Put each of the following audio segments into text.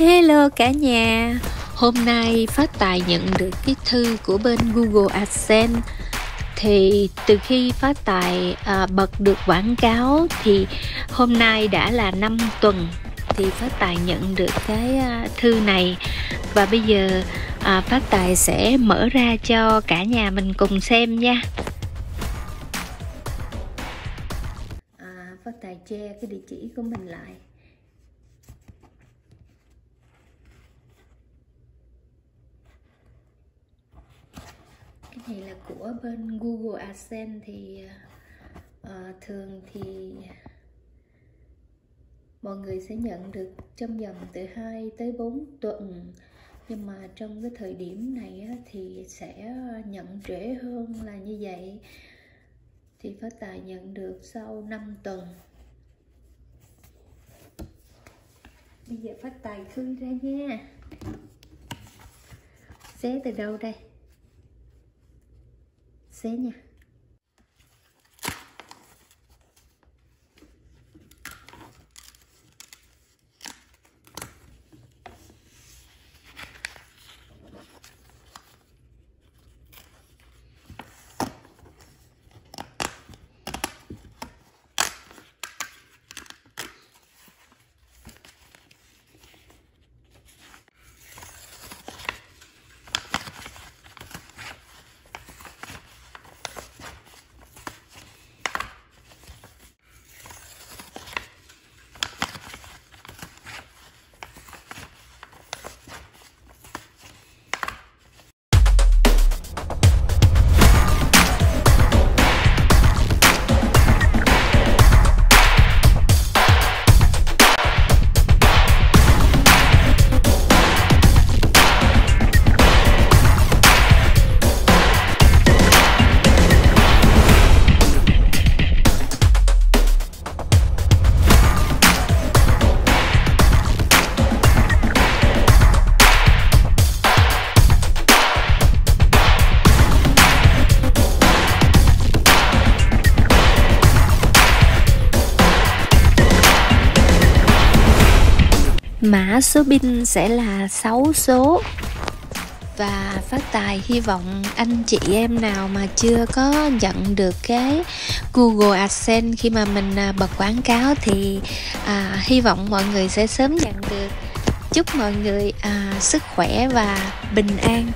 Hello cả nhà. Hôm nay Phát Tài nhận được cái thư của bên Google AdSense. Thì từ khi Phát Tài à, bật được quảng cáo thì hôm nay đã là 5 tuần thì Phát Tài nhận được cái à, thư này. Và bây giờ à, Phát Tài sẽ mở ra cho cả nhà mình cùng xem nha. À, Phát Tài che cái địa chỉ của mình lại này là của bên Google AdSense thì uh, thường thì mọi người sẽ nhận được trong vòng từ 2 tới 4 tuần. Nhưng mà trong cái thời điểm này á, thì sẽ nhận trễ hơn là như vậy. Thì phát tài nhận được sau 5 tuần. Bây giờ phát tài khui ra nha. Xé từ đâu đây? Xé nha. Mã số pin sẽ là 6 số. Và phát tài hy vọng anh chị em nào mà chưa có nhận được cái Google AdSense khi mà mình à, bật quảng cáo thì à, hy vọng mọi người sẽ sớm nhận được. Chúc mọi người à, sức khỏe và bình an.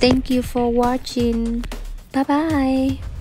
Thank you for watching. Bye bye.